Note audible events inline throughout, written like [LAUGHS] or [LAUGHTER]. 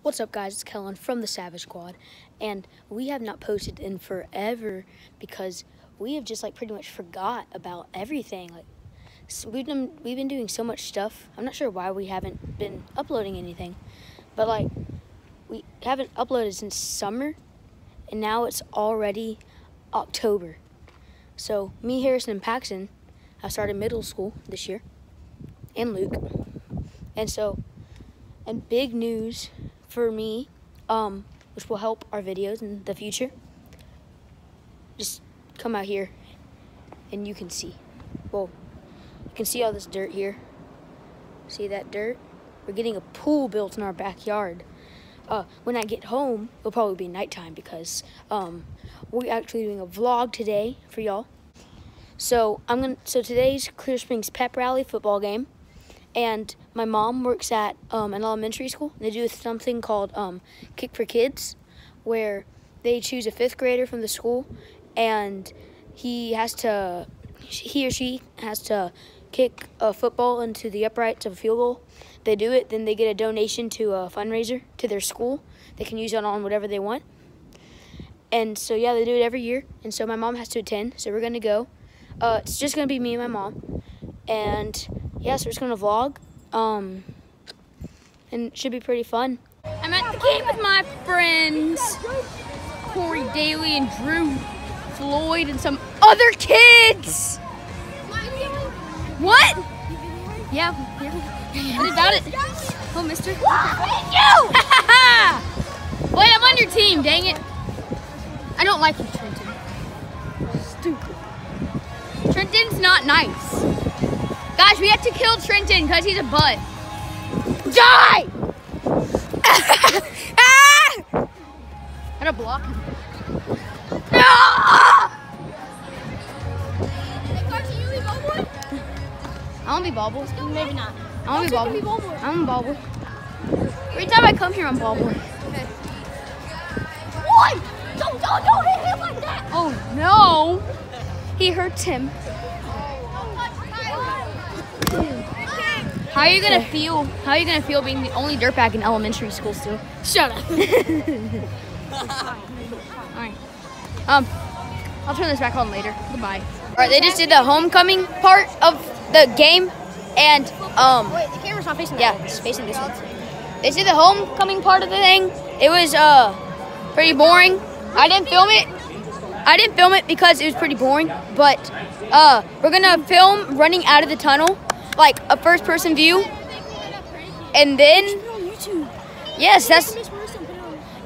What's up, guys? It's Kellen from the Savage Squad, and we have not posted in forever because we have just like pretty much forgot about everything. Like so we've been we've been doing so much stuff. I'm not sure why we haven't been uploading anything, but like we haven't uploaded since summer, and now it's already October. So me, Harrison, and Paxton have started middle school this year, and Luke, and so and big news for me, um, which will help our videos in the future. Just come out here and you can see. Well, you can see all this dirt here. See that dirt? We're getting a pool built in our backyard. Uh, when I get home, it'll probably be nighttime because um, we're actually doing a vlog today for y'all. So I'm gonna. So today's Clear Springs Pep Rally football game and my mom works at um, an elementary school. They do something called um, Kick for Kids, where they choose a fifth grader from the school, and he has to, he or she has to kick a football into the uprights of a field goal. They do it, then they get a donation to a fundraiser to their school. They can use it on whatever they want. And so yeah, they do it every year. And so my mom has to attend. So we're gonna go. Uh, it's just gonna be me and my mom, and yeah, so we're just gonna vlog. Um, and it should be pretty fun. I'm at the game with my friends, Corey Daly and Drew Floyd and some other kids. What? Yeah, yeah. [LAUGHS] What about it? Oh, mister. You! [LAUGHS] Wait, I'm on your team, dang it. I don't like you, Trenton. Stupid. Trenton's not nice. Guys, we have to kill Trenton because he's a butt. Die! [LAUGHS] Ah! Gotta block him. No! I want to be ball boy. Maybe not. I want to be ball be boy. ball boy. I want ball boy. Every time I come here, I'm boy. Okay. What? Don't, don't, don't hit him like that. Oh no! He hurts him. How are you gonna feel? How are you gonna feel being the only dirtbag in elementary school still? Shut up. [LAUGHS] Alright. Um, I'll turn this back on later. Goodbye. Alright, they just did the homecoming part of the game, and um, Wait, the camera's not facing yeah, it's facing this one. They did the homecoming part of the thing. It was uh pretty boring. I didn't film it. I didn't film it because it was pretty boring. But uh, we're gonna film running out of the tunnel, like a first-person view, and then yes, that's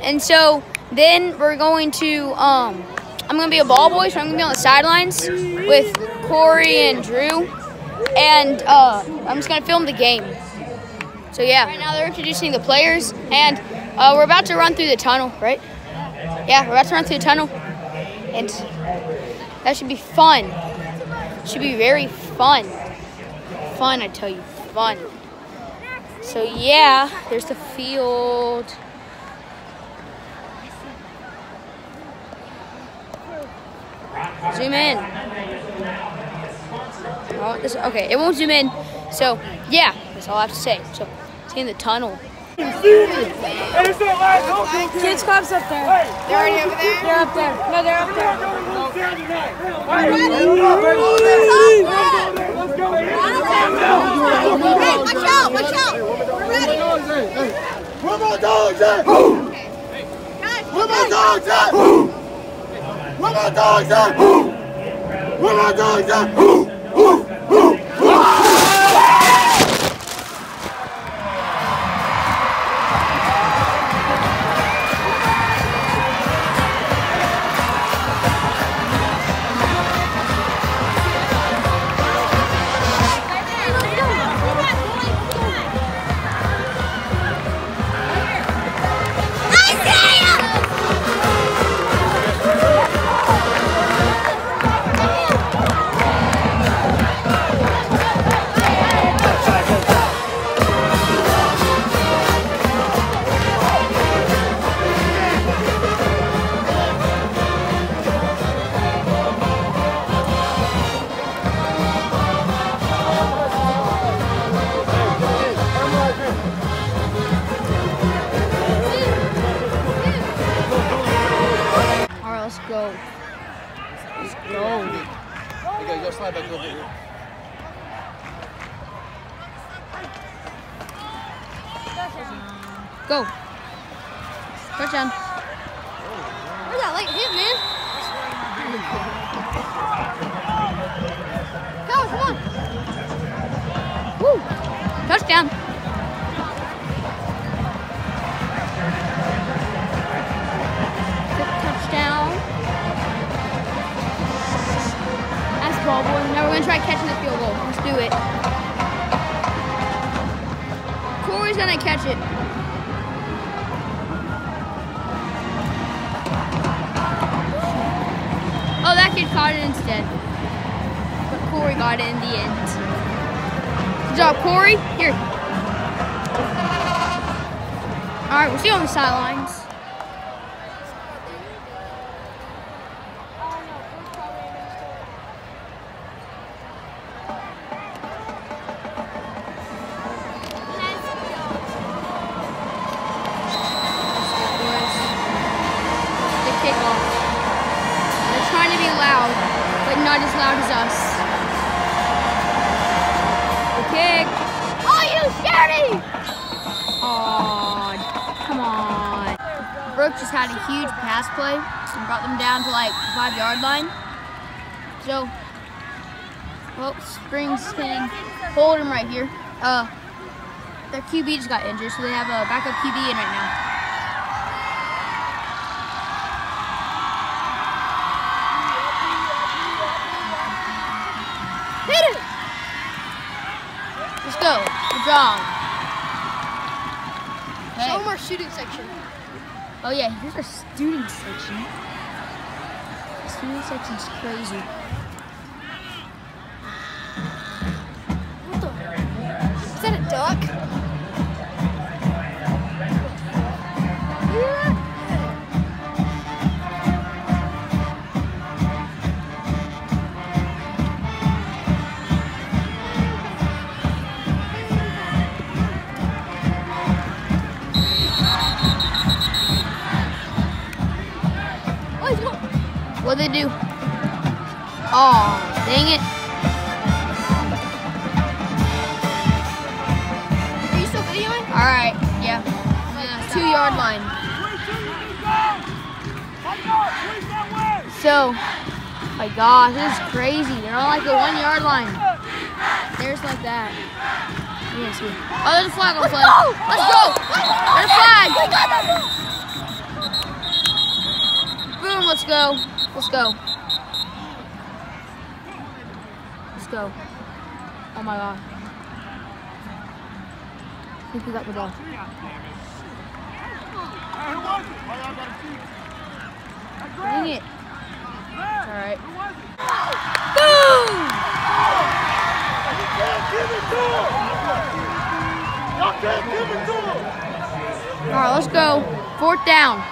and so then we're going to um I'm gonna be a ball boy, so I'm gonna be on the sidelines with Corey and Drew. And uh I'm just gonna film the game. So yeah. Right now they're introducing the players and uh, we're about to run through the tunnel, right? Yeah, we're about to run through the tunnel. And that should be fun. Should be very fun. Fun, I tell you, fun. So yeah, there's the field. Zoom in. Oh, this, okay, it won't zoom in. So, yeah, that's all I have to say. So, see in the tunnel. Kids Club's up there. They're already over there? They're up there. No, they're up there. Hey, watch out, watch out. We're. Where my dogs at? Where my dogs at? Where my dogs at? Where my dogs at? Go. Let's go. You go, you go slide back a little bit here. Go. Touchdown. Where's that late hit, man? Go, come on. Woo. Touchdown. Gonna try catching the field goal. Let's do it. Corey's gonna catch it. Oh, that kid caught it instead. But Corey got it in the end. Good job, Corey. Here. All right, we'll see you on the sidelines. Kick. Oh, you scaredy! Aw, come on. Brook just had a huge pass play and brought them down to like five yard line. So, well, Springs can hold him right here. Uh, their QB just got injured, so they have a backup QB in right now. Hit it! Go. Good job. Show Hey. them our shooting section. Oh yeah, here's our student section. Student section's crazy. Oh, dang it. Are you still videoing? All right, yeah. yeah Two yard line. So, my gosh, this is crazy. They're on like the one yard line. There's like that. You can see. Oh, there's a flag on play. Let's go! There's a flag! Boom, let's go. Let's go. Let's go. Oh my god. I think we got the ball. Dang it. Alright. Boom! Y'all can't give it to him. Alright, let's go. Fourth down.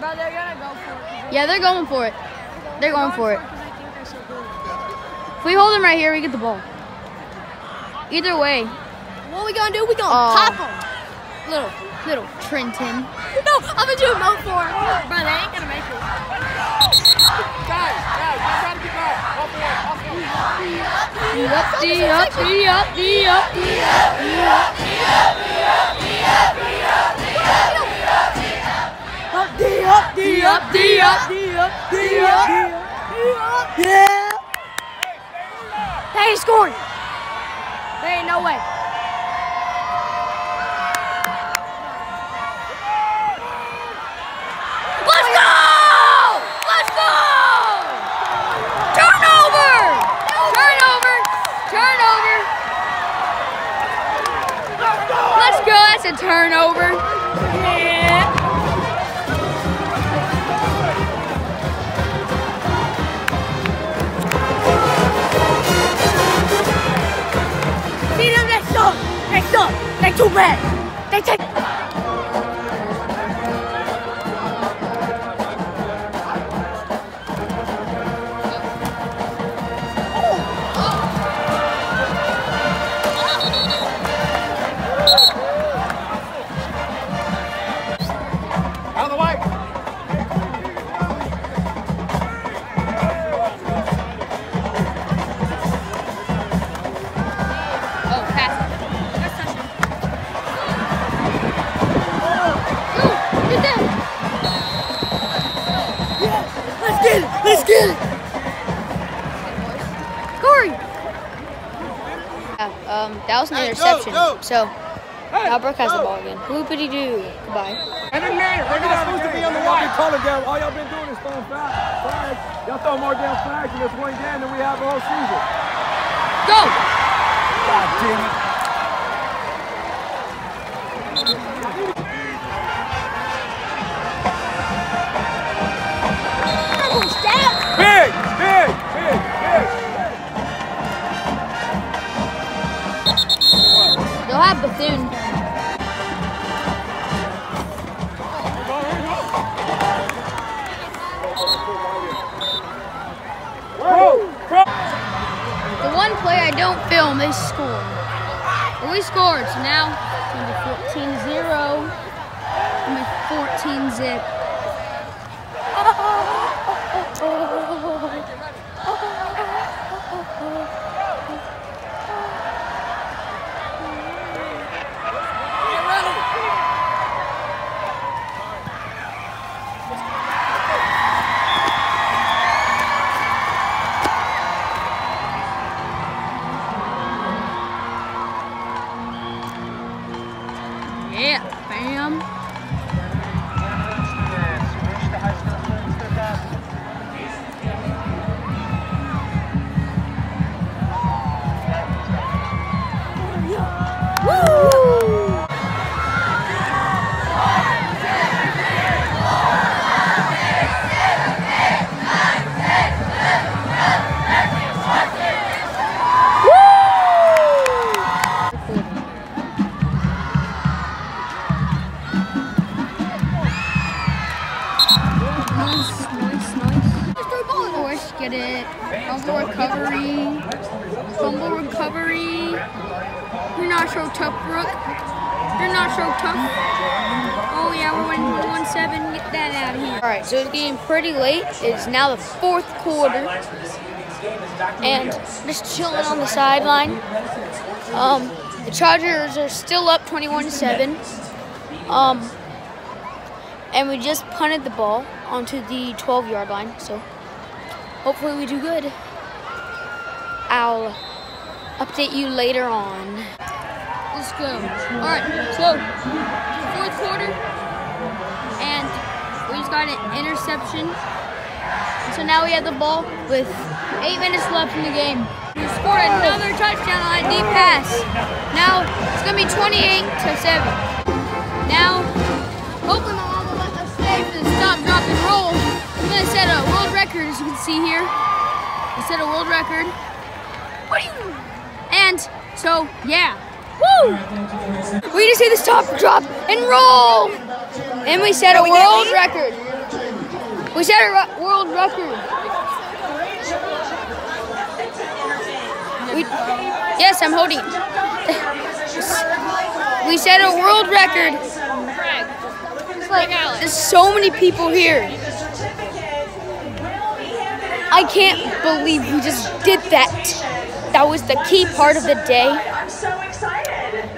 But they're gonna go for it. Yeah, they're going for it. They're going for it. We hold them right here, we get the ball. Either way. What we gonna do? We gonna Oh. pop them. Little, little Trenton. No, I'm gonna do a mouth for him. Bro, they ain't gonna make it. Guys, guys, I'm trying to get back. Off the wall, off the wall. Up, the up, the up, the up, the up. Up, D, up, The up, the up, the up, the up. Yeah. They ain't scoring. There ain't no way. Let's go! Let's go! Turnover! Turnover! Turnover! Let's go! That's a turnover. They. They take. Was an Hey, go, interception. go. So now Brook has the ball again. Whoopity doo. Goodbye. And then man, we're not supposed to be on the Y'all been white. calling down. All y'all been doing is throwing flags. Y'all throw more damn flags in this one game than we have all season. Go. God damn it. Bethune. The one play I don't film, they score. But we scored, so now it's going to be 14 0. It's going to be 14 zip. Fumble recovery. You're not so tough, Brook. You're not so tough. Oh yeah, we're winning 1 7. Get that out of here. Alright, so it's getting pretty late. It's now the fourth quarter. And just chilling on the sideline. Um, the Chargers are still up 21 7. Um, and we just punted the ball onto the 12 yard line. So hopefully we do good. I'll update you later on. Let's go. All right, so fourth quarter, and we just got an interception. So now we have the ball with eight minutes left in the game. We scored another touchdown on a deep pass. Now it's gonna be 28 to seven. Now, hoping the will let us stay for the stop, drop, and roll. I'm gonna set a world record, as you can see here. I set a world record. And so, yeah. Woo! We just hit the stop, drop, and roll! And we set a world record. We set a world record. We, yes, I'm holding. [LAUGHS] We set a world record. Like, there's so many people here. I can't believe we just did that. That was the key part of the day.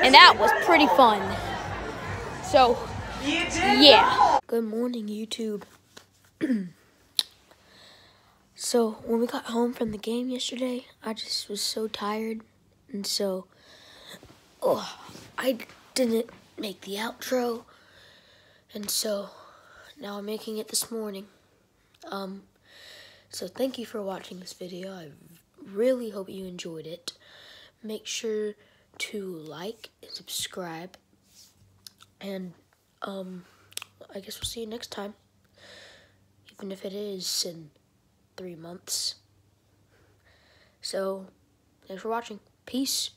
And that was pretty fun. So, yeah. Good morning, YouTube. [CLEARS THROAT] so, when we got home from the game yesterday, I just was so tired. And so, oh, I didn't make the outro. And so, now I'm making it this morning. Um, so thank you for watching this video. I really hope you enjoyed it. Make sure to like and subscribe. And, um, I guess we'll see you next time. Even if it is in three months. So, thanks for watching. Peace.